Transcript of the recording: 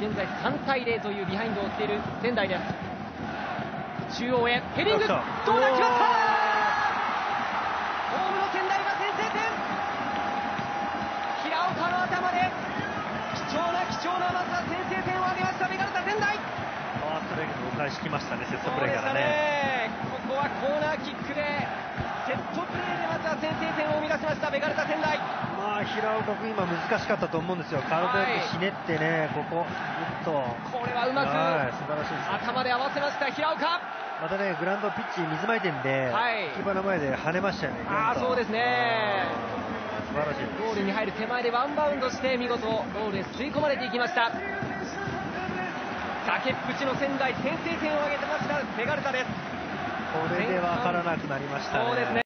現在3対0というビハインドを追っている仙台です。中央へヘディングどうだ決まったホームの仙台が先制点。平岡の頭で貴重な貴重なまずは先制点を挙げました。ベガルタ仙台。ー返しきましたねセットプレーからね。ね。ここはコーナーキックでセットプレーでまずは先制点を生み出しましたベガルタ仙台。まあ平岡君今難しかったと思うんですよ。体よくひねってね、ここぐっと。これはうまくはい素晴らしいです。頭で合わせました平岡。またねグラウンドピッチ水巻いてんで、はい。キーパーの前で跳ねましたよね。ああそうですね。素晴らしいゴールに入る手前でワンバウンドして見事ゴールへ吸い込まれていきました。崖っぷちの仙台先制点を挙げてましたベガルタです。これで分からなくなりましたね